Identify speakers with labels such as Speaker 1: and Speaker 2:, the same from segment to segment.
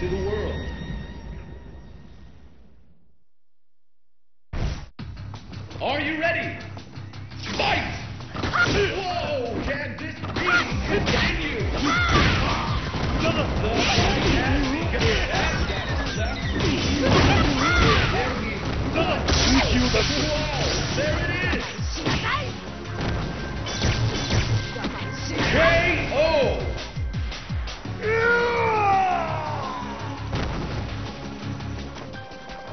Speaker 1: to the world. Are you ready?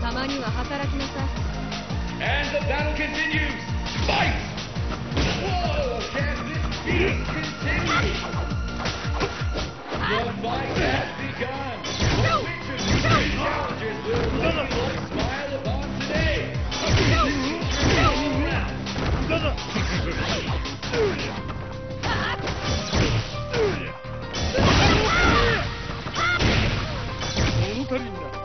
Speaker 2: たまには働きなさい
Speaker 1: And the battle continues! Fight!